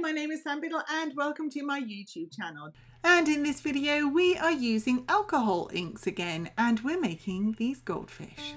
my name is Sam Biddle and welcome to my YouTube channel. And in this video we are using alcohol inks again and we're making these goldfish.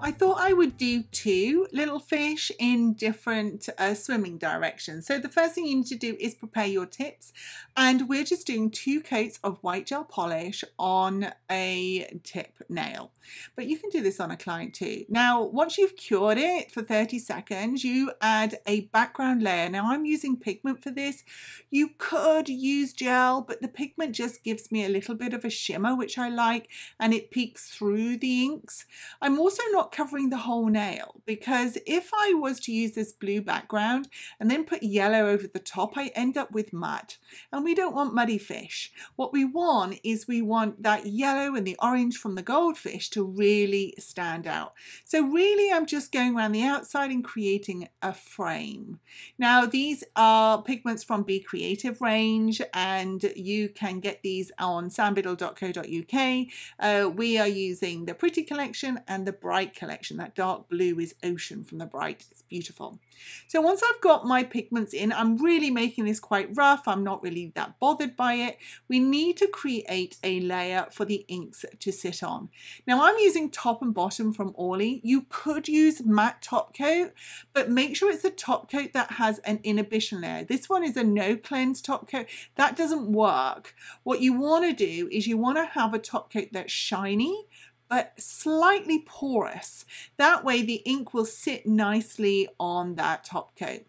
I thought I would do two little fish in different uh, swimming directions. So the first thing you need to do is prepare your tips and we're just doing two coats of white gel polish on a tip nail. But you can do this on a client too. Now once you've cured it for 30 seconds you add a background layer. Now I'm using pigment for this. You could use gel but the pigment just gives me a little bit of a shimmer which I like and it peeks through the inks. I'm also not covering the whole nail because if I was to use this blue background and then put yellow over the top, I end up with mud. And we don't want muddy fish. What we want is we want that yellow and the orange from the goldfish to really stand out. So really I'm just going around the outside and creating a frame. Now these are pigments from Be Creative range and you can get these on sambiddle.co.uk. Uh, we are using the Pretty collection and the Bright Collection. That dark blue is Ocean from the Bright. It's beautiful. So once I've got my pigments in, I'm really making this quite rough. I'm not really that bothered by it. We need to create a layer for the inks to sit on. Now I'm using top and bottom from Orly. You could use matte top coat, but make sure it's a top coat that has an inhibition layer. This one is a no cleanse top coat. That doesn't work. What you want to do is you want to have a top coat that's shiny, but slightly porous. That way the ink will sit nicely on that top coat.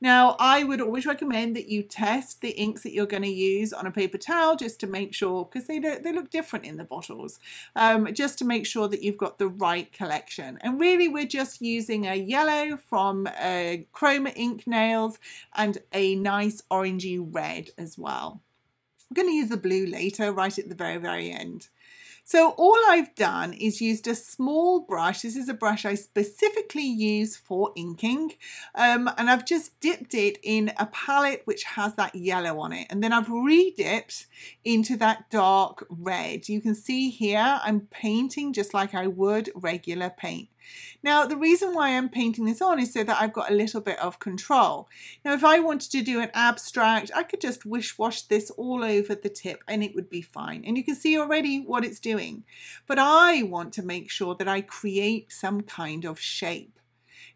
Now, I would always recommend that you test the inks that you're going to use on a paper towel just to make sure, because they, they look different in the bottles, um, just to make sure that you've got the right collection. And really, we're just using a yellow from uh, Chroma Ink Nails and a nice orangey red as well. I'm going to use the blue later, right at the very, very end. So all I've done is used a small brush. This is a brush I specifically use for inking. Um, and I've just dipped it in a palette which has that yellow on it. And then I've re-dipped into that dark red. You can see here I'm painting just like I would regular paint. Now, the reason why I'm painting this on is so that I've got a little bit of control. Now, if I wanted to do an abstract, I could just wish wash this all over the tip and it would be fine. And you can see already what it's doing. But I want to make sure that I create some kind of shape.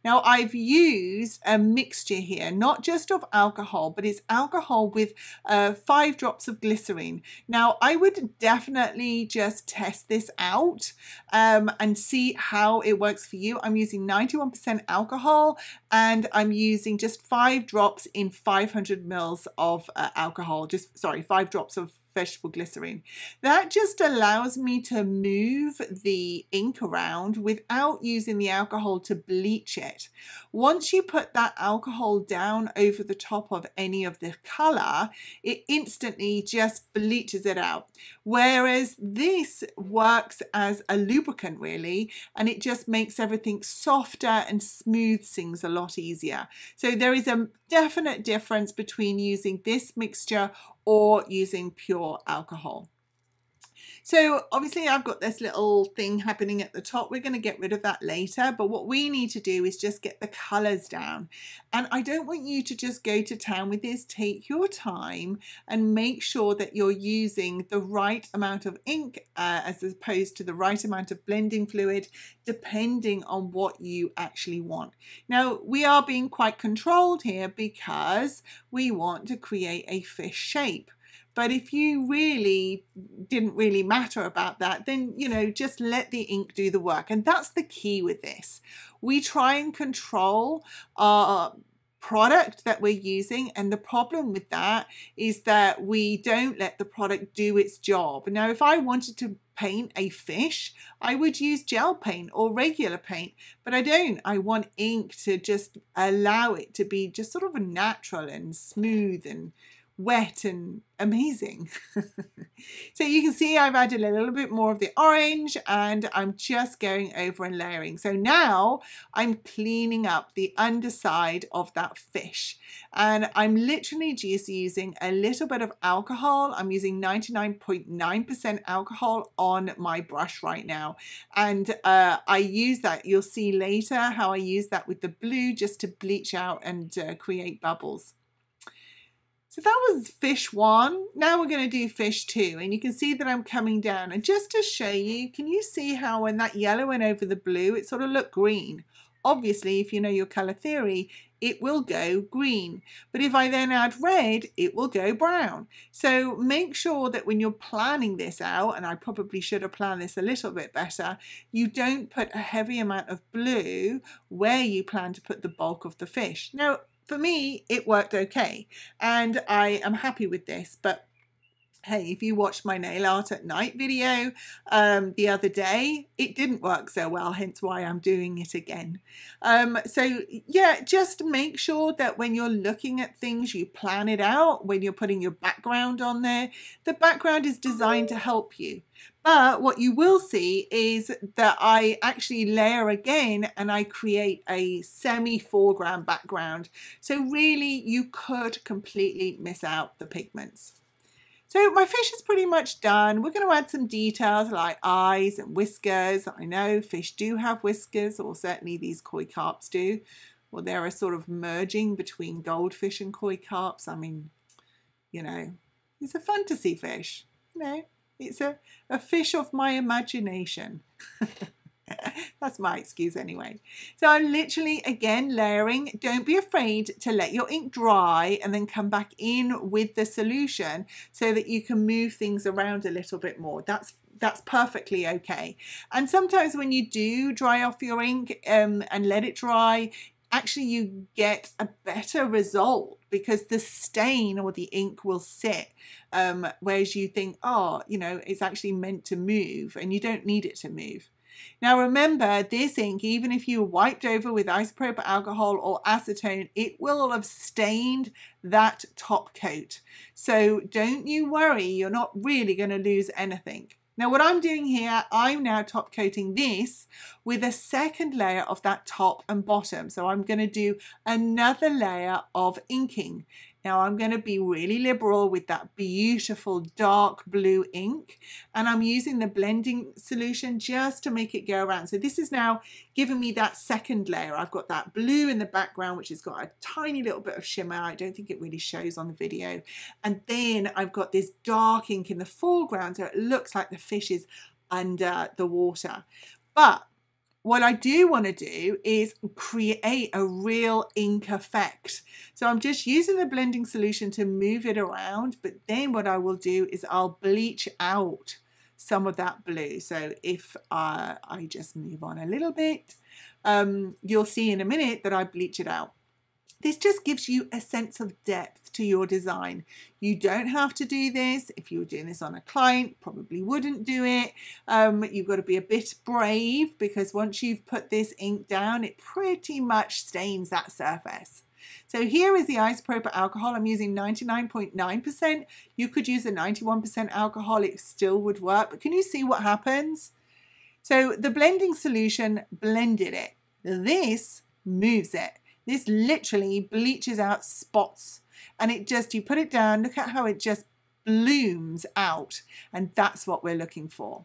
Now I've used a mixture here, not just of alcohol, but it's alcohol with uh, five drops of glycerine. Now I would definitely just test this out um, and see how it works for you. I'm using 91% alcohol and I'm using just five drops in 500 mils of uh, alcohol, just sorry, five drops of vegetable glycerine. That just allows me to move the ink around without using the alcohol to bleach it. Once you put that alcohol down over the top of any of the color, it instantly just bleaches it out. Whereas this works as a lubricant really, and it just makes everything softer and smooths things a lot easier. So there is a definite difference between using this mixture or using pure alcohol. So obviously I've got this little thing happening at the top. We're going to get rid of that later. But what we need to do is just get the colors down. And I don't want you to just go to town with this. Take your time and make sure that you're using the right amount of ink uh, as opposed to the right amount of blending fluid, depending on what you actually want. Now we are being quite controlled here because we want to create a fish shape. But if you really didn't really matter about that, then, you know, just let the ink do the work. And that's the key with this. We try and control our product that we're using and the problem with that is that we don't let the product do its job. Now if I wanted to paint a fish I would use gel paint or regular paint but I don't. I want ink to just allow it to be just sort of natural and smooth and wet and amazing. so you can see I've added a little bit more of the orange and I'm just going over and layering. So now I'm cleaning up the underside of that fish and I'm literally just using a little bit of alcohol. I'm using 99.9% alcohol on my brush right now and uh, I use that. You'll see later how I use that with the blue just to bleach out and uh, create bubbles. So that was fish one. Now we're going to do fish two. And you can see that I'm coming down. And just to show you, can you see how when that yellow went over the blue, it sort of looked green? Obviously, if you know your colour theory, it will go green. But if I then add red, it will go brown. So make sure that when you're planning this out, and I probably should have planned this a little bit better, you don't put a heavy amount of blue where you plan to put the bulk of the fish. Now, for me, it worked okay. And I am happy with this. But hey, if you watched my nail art at night video um, the other day, it didn't work so well, hence why I'm doing it again. Um, so yeah, just make sure that when you're looking at things, you plan it out. When you're putting your background on there, the background is designed to help you. But what you will see is that I actually layer again and I create a semi foreground background. So really you could completely miss out the pigments. So my fish is pretty much done. We're going to add some details like eyes and whiskers. I know fish do have whiskers, or certainly these koi carps do. Well, they're a sort of merging between goldfish and koi carps. I mean, you know, it's a fantasy fish. You know, it's a, a fish of my imagination. That's my excuse anyway. So I'm literally again layering. Don't be afraid to let your ink dry and then come back in with the solution so that you can move things around a little bit more. That's that's perfectly okay. And sometimes when you do dry off your ink um, and let it dry, actually you get a better result because the stain or the ink will sit um, whereas you think oh you know it's actually meant to move and you don't need it to move now remember, this ink, even if you wiped over with isopropyl alcohol or acetone, it will have stained that top coat. So don't you worry, you're not really going to lose anything. Now what I'm doing here, I'm now top coating this with a second layer of that top and bottom. So I'm going to do another layer of inking. Now I'm going to be really liberal with that beautiful dark blue ink and I'm using the blending solution just to make it go around. So this is now giving me that second layer. I've got that blue in the background which has got a tiny little bit of shimmer. I don't think it really shows on the video. And then I've got this dark ink in the foreground so it looks like the fish is under the water. But what I do want to do is create a real ink effect. So I'm just using the blending solution to move it around, but then what I will do is I'll bleach out some of that blue. So if uh, I just move on a little bit, um, you'll see in a minute that I bleach it out. This just gives you a sense of depth to your design. You don't have to do this. If you were doing this on a client, probably wouldn't do it. Um, you've got to be a bit brave because once you've put this ink down, it pretty much stains that surface. So here is the isopropyl alcohol. I'm using 99.9%. You could use a 91% alcohol. It still would work. But can you see what happens? So the blending solution blended it. This moves it. This literally bleaches out spots and it just, you put it down, look at how it just blooms out. And that's what we're looking for.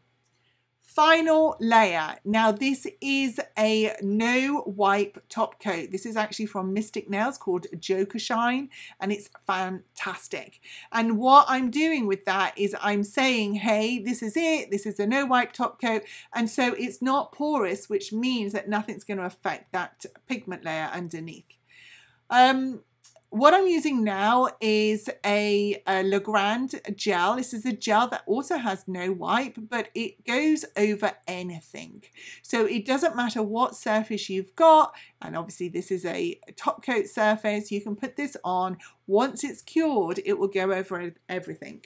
Final layer. Now this is a no wipe top coat. This is actually from Mystic Nails called Joker Shine and it's fantastic. And what I'm doing with that is I'm saying, hey, this is it. This is a no wipe top coat. And so it's not porous, which means that nothing's going to affect that pigment layer underneath. Um, what I'm using now is a, a Legrand gel. This is a gel that also has no wipe, but it goes over anything. So it doesn't matter what surface you've got. And obviously this is a top coat surface. You can put this on. Once it's cured, it will go over everything.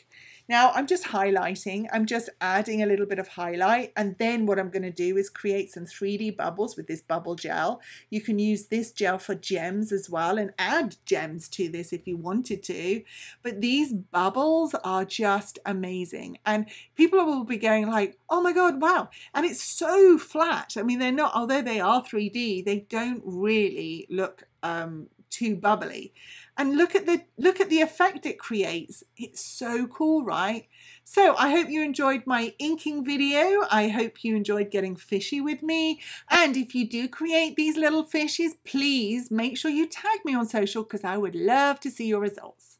Now I'm just highlighting, I'm just adding a little bit of highlight and then what I'm going to do is create some 3D bubbles with this bubble gel. You can use this gel for gems as well and add gems to this if you wanted to. But these bubbles are just amazing and people will be going like, oh my God, wow. And it's so flat. I mean, they're not, although they are 3D, they don't really look um, too bubbly and look at the look at the effect it creates. It's so cool right? So i hope you enjoyed my inking video. I hope you enjoyed getting fishy with me. And if you do create these little fishes please make sure you tag me on social because i would love to see your results